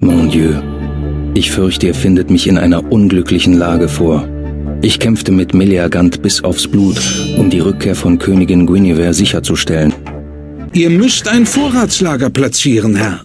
Mon Dieu, ich fürchte, ihr findet mich in einer unglücklichen Lage vor. Ich kämpfte mit Meleagant bis aufs Blut, um die Rückkehr von Königin Guinevere sicherzustellen. Ihr müsst ein Vorratslager platzieren, Herr.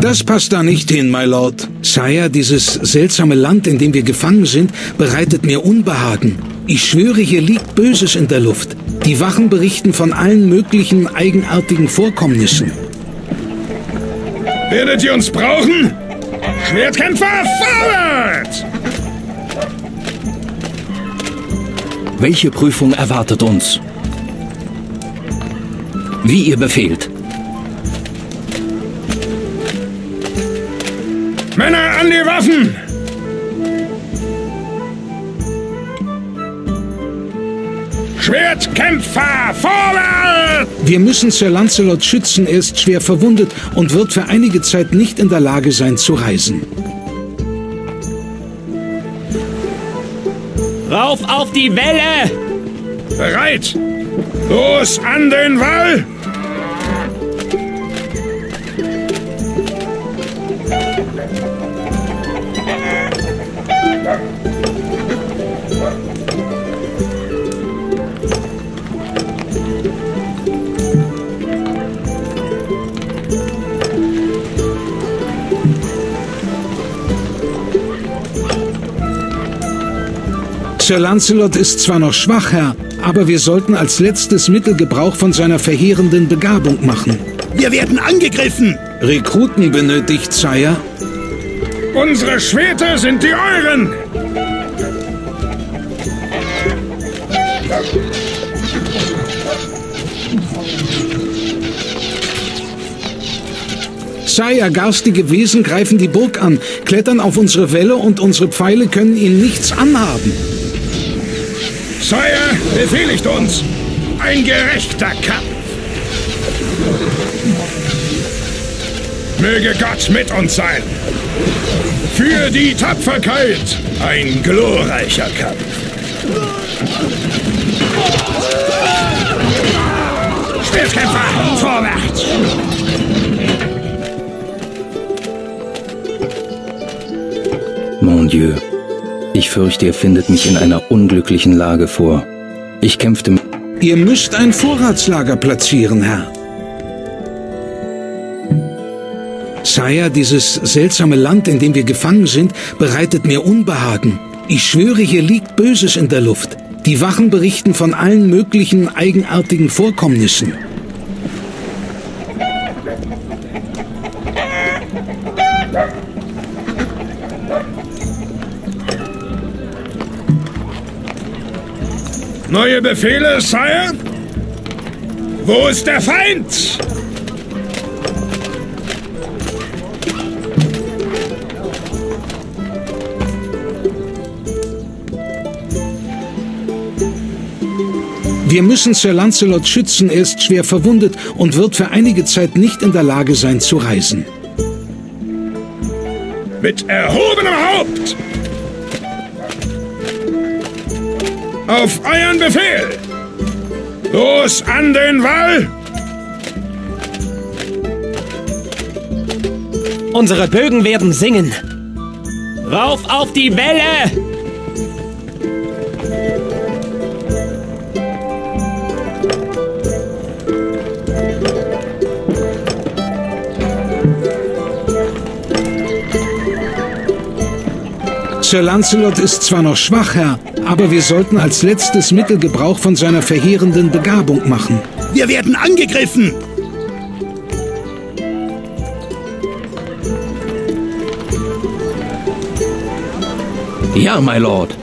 Das passt da nicht hin, my Lord. Sire, dieses seltsame Land, in dem wir gefangen sind, bereitet mir Unbehagen. Ich schwöre, hier liegt Böses in der Luft. Die Wachen berichten von allen möglichen eigenartigen Vorkommnissen. Werdet ihr uns brauchen? Schwertkämpfer, vorwärts! Welche Prüfung erwartet uns? Wie ihr befehlt. Männer an die Waffen! Schwertkämpfer, vorwärts! Wir müssen Sir Lancelot schützen, er ist schwer verwundet und wird für einige Zeit nicht in der Lage sein zu reisen. Rauf auf die Welle! Bereit! Los an den Wall! Sir Lancelot ist zwar noch schwach, Herr, aber wir sollten als letztes Mittel Gebrauch von seiner verheerenden Begabung machen. Wir werden angegriffen! Rekruten benötigt, Sire. Unsere Schwerter sind die euren! Sire, garstige Wesen greifen die Burg an, klettern auf unsere Welle und unsere Pfeile können ihnen nichts anhaben. Sire, befehligt uns! Ein gerechter Kampf! Möge Gott mit uns sein! Für die Tapferkeit ein glorreicher Kampf! Schwertkämpfer, vorwärts! Mon Dieu, fürchte, ihr findet mich in einer unglücklichen Lage vor. Ich kämpfte mit... Ihr müsst ein Vorratslager platzieren, Herr. Sire, dieses seltsame Land, in dem wir gefangen sind, bereitet mir Unbehagen. Ich schwöre, hier liegt Böses in der Luft. Die Wachen berichten von allen möglichen eigenartigen Vorkommnissen. Neue Befehle, Sire? Wo ist der Feind? Wir müssen Sir Lancelot schützen, er ist schwer verwundet und wird für einige Zeit nicht in der Lage sein zu reisen. Mit erhobenem Haupt! Auf euren Befehl! Los an den Wall! Unsere Bögen werden singen. Rauf auf die Welle! Sir Lancelot ist zwar noch schwach, Herr, aber wir sollten als letztes Mittel Gebrauch von seiner verheerenden Begabung machen. Wir werden angegriffen! Ja, my Lord.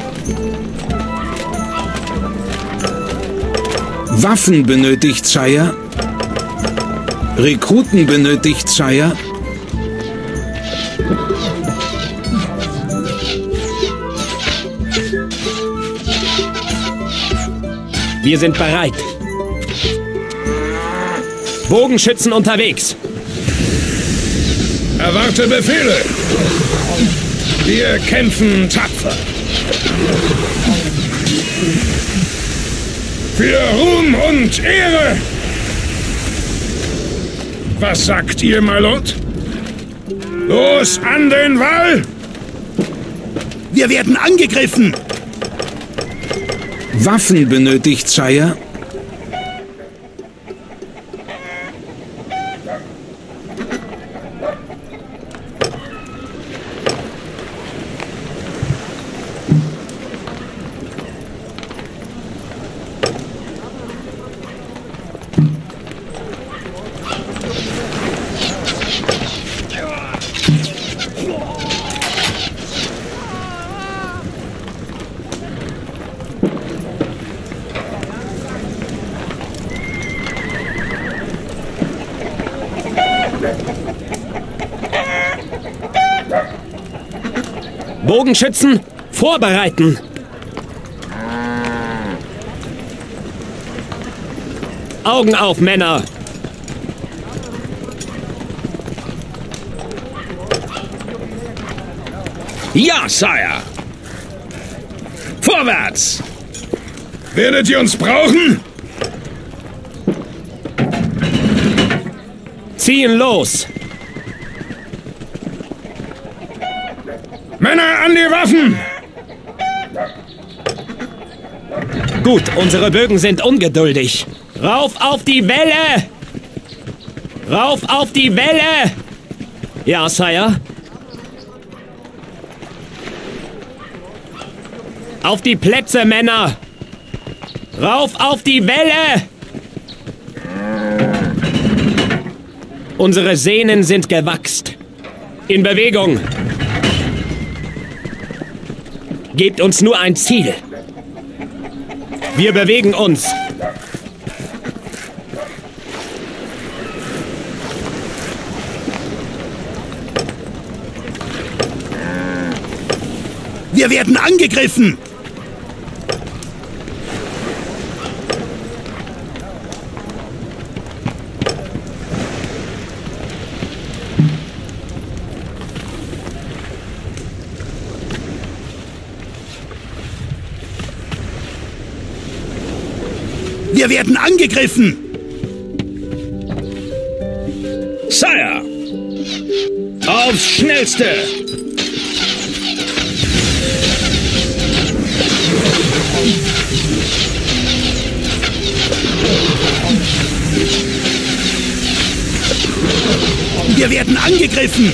Waffen benötigt, Sire. Rekruten benötigt, Sire. Wir sind bereit. Bogenschützen unterwegs. Erwarte Befehle! Wir kämpfen tapfer. Für Ruhm und Ehre! Was sagt ihr, my Lord? Los, an den Wall! Wir werden angegriffen! Waffen benötigt, Sire. Bogenschützen, vorbereiten! Augen auf, Männer! Ja, Sire! Vorwärts! Werdet ihr uns brauchen? Ziehen los! Männer an die Waffen! Gut, unsere Bögen sind ungeduldig. Rauf auf die Welle! Rauf auf die Welle! Ja, Sire? Auf die Plätze, Männer! Rauf auf die Welle! Unsere Sehnen sind gewachst. In Bewegung! Gebt uns nur ein Ziel. Wir bewegen uns. Wir werden angegriffen! Wir werden angegriffen! Sire! Aufs Schnellste! Wir werden angegriffen!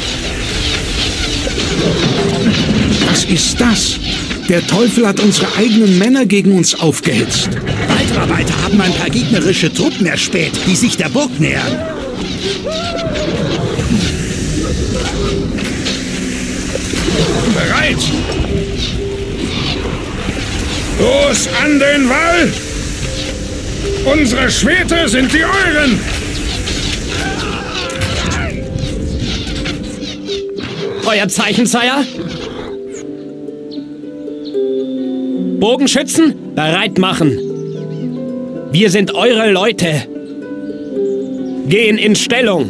Was ist das? Der Teufel hat unsere eigenen Männer gegen uns aufgehetzt. Waldarbeiter haben ein paar gegnerische Truppen erspäht, die sich der Burg nähern. Bereit! Los an den Wall! Unsere Schwerter sind die euren! Euer Zeichen, Sire? Bogenschützen, bereit machen. Wir sind eure Leute. Gehen in Stellung.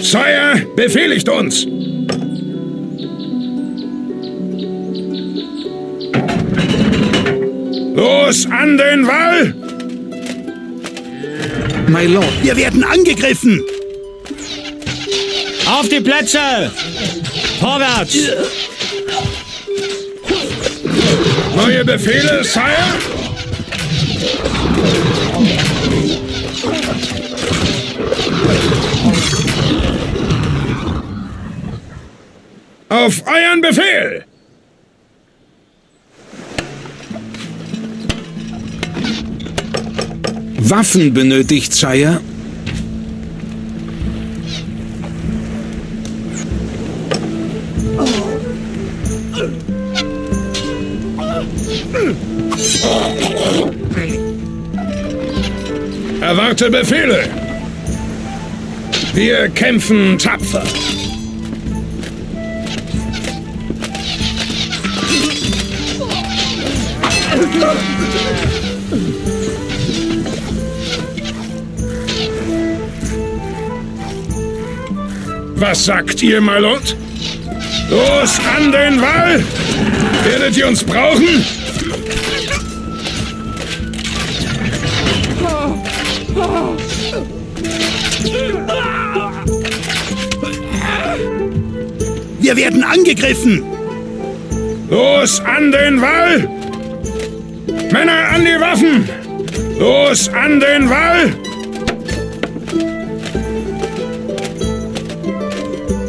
Sire, befehligt uns! Los an den Wall! My Lord, Wir werden angegriffen! Auf die Plätze! Vorwärts! Neue Befehle, Sire? Auf euren Befehl! Waffen benötigt, Sire. Erwarte Befehle! Wir kämpfen tapfer. Was sagt ihr, my Lord? Los an den Wall! Werdet ihr uns brauchen? Wir werden angegriffen! Los an den Wall! Männer an die Waffen! Los an den Wall!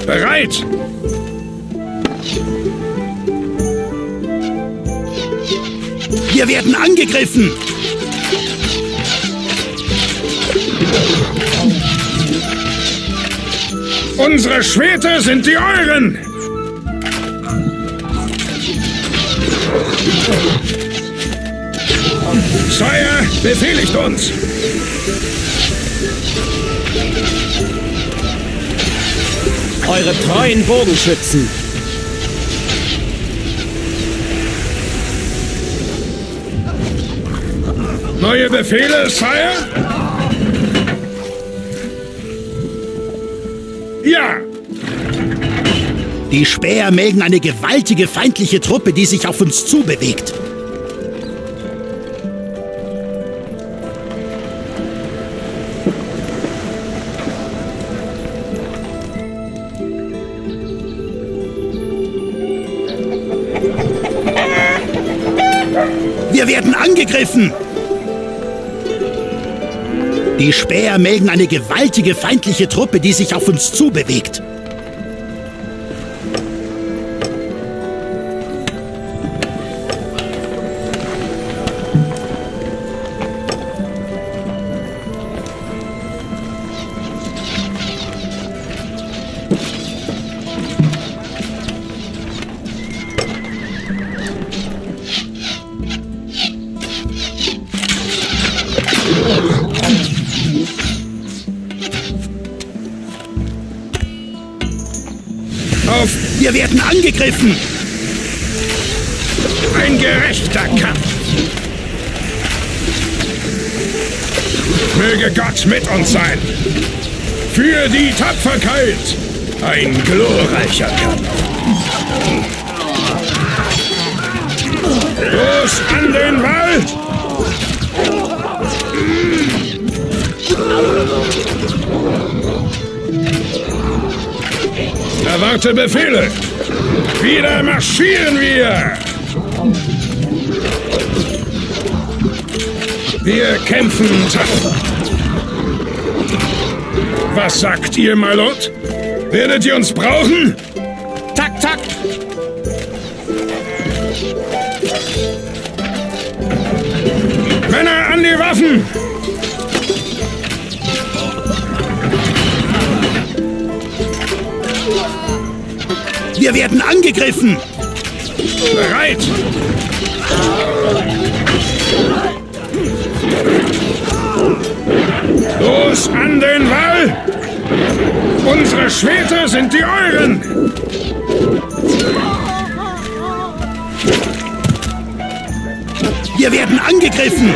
Bereit! Wir werden angegriffen! Unsere Schwerter sind die euren! Sire, befehligt uns! Eure treuen Bogenschützen. Neue Befehle, Sire? Ja! Die Späher melden eine gewaltige feindliche Truppe, die sich auf uns zubewegt. Wir werden angegriffen! Die Späher melden eine gewaltige feindliche Truppe, die sich auf uns zubewegt. Wir werden angegriffen! ein gerechter Kampf! Möge Gott mit uns sein! Für die Tapferkeit! Ein glorreicher Kampf! Los an den Wald! Erwarte Befehle! Wieder marschieren wir! Wir kämpfen tapfer. Was sagt ihr, my Lord? Werdet ihr uns brauchen? Tak, tak. Männer an die Waffen! Wir werden angegriffen! Bereit! Los an den Wall! Unsere Schwerter sind die euren! Wir werden angegriffen!